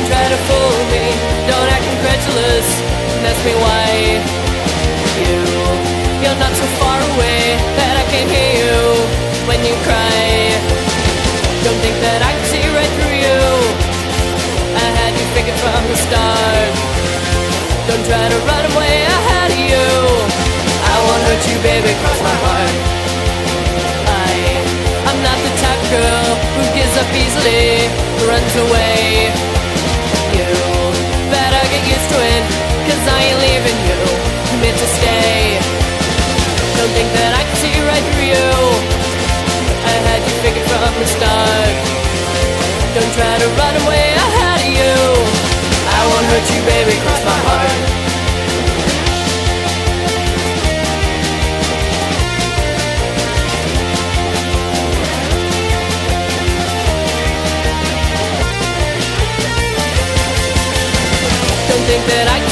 Don't try to fool me, don't act incredulous and Ask me why you You're not so far away that I can hear you When you cry. Don't think that I can see right through you. I had you figured from the start. Don't try to run away ahead of you. I won't hurt you baby, cross my heart. I, I'm not the type of girl who gives up easily runs away. Cause I ain't leaving you. Commit to stay. Don't think that I can see right through you. I had you figured from the start. Don't try to run away, I had you. I won't hurt you, baby, cross my heart. Don't think that I